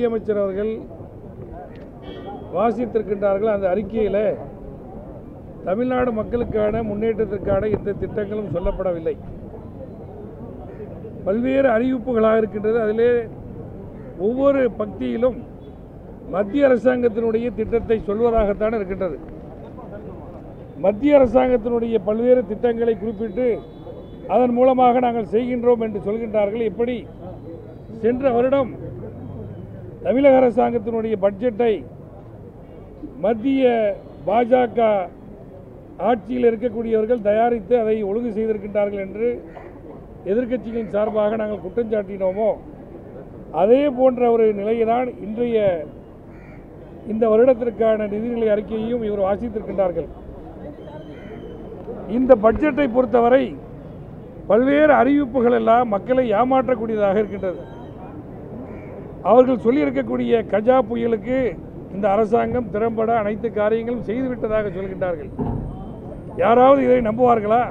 நிதியமைச்சர் அவர்கள் வாசித்திருக்கின்றார்கள் அந்த அறிக்கையில் தமிழ்நாடு மக்களுக்கான முன்னேற்றத்திற்கான எந்த திட்டங்களும் சொல்லப்படவில்லை. பல்வேறு அறிவிப்புகளாக இருக்கின்றது. அதிலே ஒவ்வொரு பக்தியிலும் மத்திய அரசாங்கத்தினுடைய திட்டத்தை சொல்வதாகத்தான் இருக்கின்றது. மத்திய அரசாங்கத்தினுடைய பல்வேறு திட்டங்களை குறிப்பிட்டு அதன் மூலமாக நாங்கள் செய்கின்றோம் என்று சொல்கின்றார்கள். எப்படி சென்ற வருடம் தமிழக அரசாங்கத்தினுடைய பட்ஜெட்டை மத்திய பாஜக ஆட்சியில் இருக்கக்கூடியவர்கள் தயாரித்து அதை ஒழுங்கு செய்திருக்கின்றார்கள் என்று எதிர்க்கட்சிகளின் சார்பாக நாங்கள் குற்றஞ்சாட்டினோமோ அதே போன்ற ஒரு நிலையைதான் இன்றைய இந்த வருடத்திற்கான நிதிநிலை அறிக்கையையும் இவர் வாசித்திருக்கின்றார்கள். இந்த பட்ஜெட்டை பொறுத்தவரை பல்வேறு அறிவிப்புகள் எல்லாம் மக்களை ஏமாற்றக்கூடியதாக இருக்கின்றது. அவர்கள் சொல்லியிருக்கக்கூடிய கஜா புயலுக்கு இந்த அரசாங்கம் திறம்பட அனைத்து காரியங்களும் செய்துவிட்டதாக சொல்கின்றார்கள். யாராவது இதை நம்புவார்களா?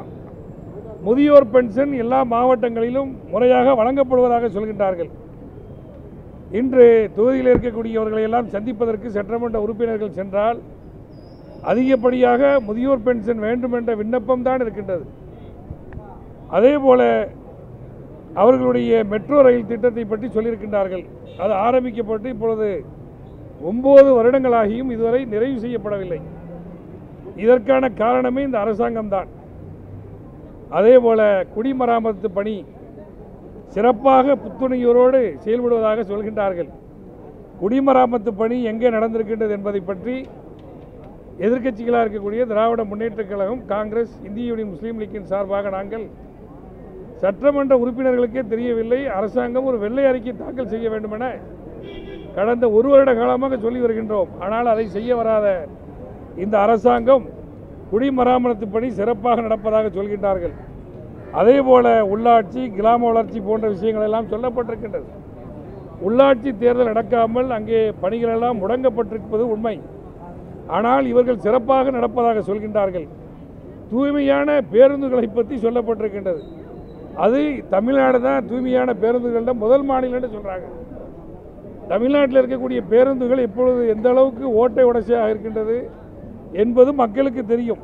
முதியோர் பென்ஷன் எல்லா மாவட்டங்களிலும் முறையாக வழங்கப்படுவதாக சொல்கின்றார்கள். இன்று தொகுதியில் இருக்கக்கூடியவர்களை எல்லாம் சந்திப்பதற்கு சட்டமன்ற உறுப்பினர்கள் சென்றால் அதிகப்படியாக முதியோர் பென்ஷன் வேண்டும் என்ற விண்ணப்பம் தான் இருக்கின்றது. அதே போல அவர்களுடைய மெட்ரோ ரயில் திட்டத்தை பற்றி சொல்லியிருக்கின்றார்கள். அது ஆரம்பிக்கப்பட்டு இப்பொழுது ஒன்பது வருடங்களாகியும் இதுவரை நிறைவு செய்யப்படவில்லை. இதற்கான காரணமே இந்த அரசாங்கம்தான். அதே போல குடிமராமத்து பணி சிறப்பாக புத்துணையோரோடு செயல்படுவதாக சொல்கின்றார்கள். குடிமராமத்து பணி எங்கே நடந்திருக்கின்றது என்பதை பற்றி எதிர்க்கட்சிகளாக இருக்கக்கூடிய திராவிட முன்னேற்றக் கழகம் காங்கிரஸ் இந்திய யூனியன் முஸ்லீம் லீக்கின் சார்பாக நாங்கள் சட்டமன்ற உறுப்பினர்களுக்கே தெரியவில்லை. அரசாங்கம் ஒரு வெள்ளை அறிக்கை தாக்கல் செய்ய வேண்டுமென கடந்த ஒரு வருட காலமாக சொல்லி வருகின்றோம். ஆனால் அதை செய்ய வராத இந்த அரசாங்கம் குடிமராமத்து பணி சிறப்பாக நடப்பதாக சொல்கின்றார்கள். அதே போல உள்ளாட்சி கிராம வளர்ச்சி போன்ற விஷயங்கள் எல்லாம் சொல்லப்பட்டிருக்கின்றது. உள்ளாட்சி தேர்தல் நடக்காமல் அங்கே பணிகள் எல்லாம் முடங்கப்பட்டிருப்பது உண்மை. ஆனால் இவர்கள் சிறப்பாக நடப்பதாக சொல்கின்றார்கள். தூய்மையான பேருந்துகளை பற்றி சொல்லப்பட்டிருக்கின்றது. அது தமிழ்நாடு தான் தூய்மையான பேருந்துகளில் முதல் மாநிலம்னு சொல்கிறாங்க தமிழ்நாட்டில் இருக்கக்கூடிய பேருந்துகள் இப்பொழுது எந்த அளவுக்கு ஓட்டை உடச்சியாக இருக்கின்றது என்பது மக்களுக்கு தெரியும்.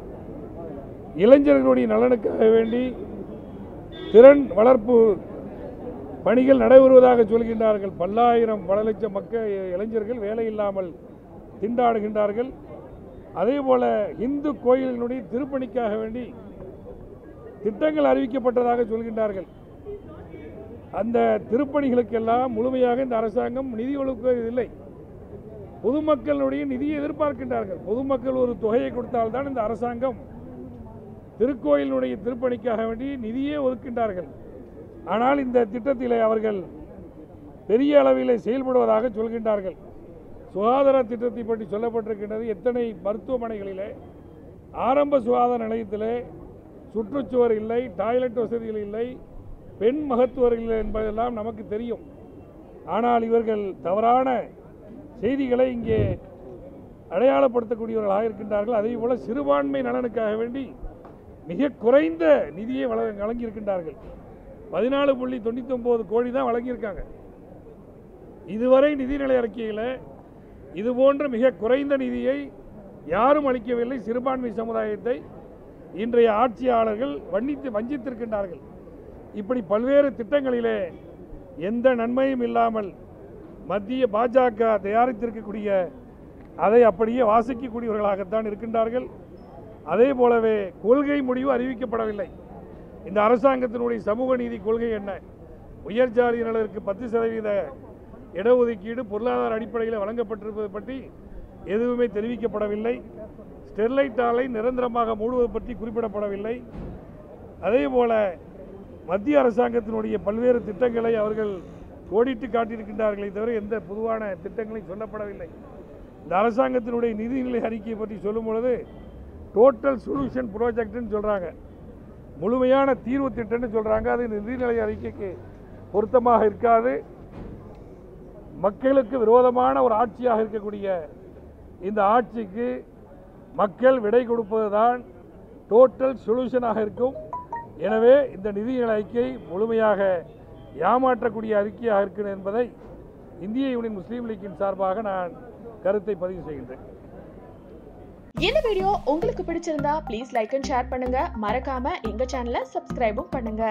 இளைஞர்களுடைய நலனுக்காக வேண்டி திறன் வளர்ப்பு பணிகள் நடைபெறுவதாக சொல்கின்றார்கள். பல்லாயிரம் பல லட்சம் மக்கள் இளைஞர்கள் வேலை இல்லாமல் திண்டாடுகின்றார்கள். அதே போல் இந்து கோயில்களுடைய திருப்பணிக்காக வேண்டி திட்டங்கள் அறிவிக்கப்பட்டதாக சொல்கின்றார்கள். அந்த திருப்பணிகளுக்கெல்லாம் முழுமையாக இந்த அரசாங்கம் நிதி ஒதுக்குவதில்லை. பொதுமக்களுடைய நிதியை எதிர்பார்க்கின்றார்கள். பொதுமக்கள் ஒரு தொகையை கொடுத்தால்தான் இந்த அரசாங்கம் திருக்கோயிலுடைய திருப்பணிக்காக வேண்டி நிதியே ஒதுக்கின்றார்கள் ஆனால் இந்த திட்டத்திலே அவர்கள் பெரிய அளவில் செயல்படுவதாக சொல்கின்றார்கள். சுகாதார திட்டத்தை பற்றி சொல்லப்பட்டிருக்கின்றது. எத்தனை மருத்துவமனைகளிலே ஆரம்ப சுகாதார நிலையத்திலே சுற்றுச்சுவர் இல்லை டாய்லெட் வசதிகள் இல்லை பெண் மகத்துவர் இல்லை என்பதெல்லாம் நமக்கு தெரியும். ஆனால் இவர்கள் தவறான செய்திகளை இங்கே அடையாளப்படுத்தக்கூடியவர்களாக இருக்கின்றார்கள். அதே போல சிறுபான்மை நலனுக்காக வேண்டி மிக குறைந்த நிதியை வழ வழங்கியிருக்கின்றார்கள். பதினாலு புள்ளி தொண்ணூற்றி ஒம்பது கோடி தான் வழங்கியிருக்காங்க. இதுவரை நிதிநிலை அறிக்கையில் இதுபோன்ற மிக குறைந்த நிதியை யாரும் அளிக்கவில்லை. சிறுபான்மை சமுதாயத்தை இன்றைய ஆட்சியாளர்கள் வன்னித்து வஞ்சித்திருக்கின்றார்கள். இப்படி பல்வேறு திட்டங்களிலே எந்த நன்மையும் இல்லாமல் மத்திய பாஜக தயாரித்திருக்கக்கூடிய அதை அப்படியே வாசிக்கக்கூடியவர்களாகத்தான் இருக்கின்றார்கள். அதே போலவே கொள்கை முடிவு அறிவிக்கப்படவில்லை. இந்த அரசாங்கத்தினுடைய சமூக நீதி கொள்கை என்ன? உயர் ஜாதியினருக்கு பத்து சதவீத இடஒதுக்கீடு பொருளாதார அடிப்படையில் வழங்கப்பட்டிருப்பது பற்றி எதுவுமே தெரிவிக்கப்படவில்லை. ஸ்டெர்லைட் ஆலை நிரந்தரமாக மூடுவது பற்றி குறிப்பிடப்படவில்லை. அதே போல மத்திய அரசாங்கத்தினுடைய பல்வேறு திட்டங்களை அவர்கள் கோடிட்டு காட்டியிருக்கின்றார்களே தவிர எந்த பொதுவான திட்டங்களையும் சொல்லப்படவில்லை. இந்த அரசாங்கத்தினுடைய நிதிநிலை அறிக்கையை பற்றி சொல்லும் பொழுது டோட்டல் சொல்யூஷன் ப்ராஜெக்ட்னு சொல்கிறாங்க முழுமையான தீர்வு திட்டம்னு சொல்கிறாங்க அது நிதிநிலை அறிக்கைக்கு பொருத்தமாக இருக்காது. மக்களுக்கு விரோதமான ஒரு ஆட்சியாக இருக்கக்கூடிய இந்த ஆட்சிக்கு மக்கள் விடை கொடுப்பதுதான் டோட்டல் சொல்யூஷனாக இருக்கும். எனவே இந்த நிதிநிலை அறிக்கை முழுமையாக ஏமாற்றக்கூடிய அறிக்கையாக இருக்கிறது என்பதை இந்திய யூனியன் முஸ்லீம் லீக்கின் சார்பாக நான் கருத்தை பதிவு செய்கின்றேன். இந்த வீடியோ உங்களுக்கு பிடிச்சிருந்தா ப்ளீஸ் லைக் அண்ட் ஷேர் பண்ணுங்க. மறக்காம எங்க சேனலை சப்ஸ்கிரைபும் பண்ணுங்க.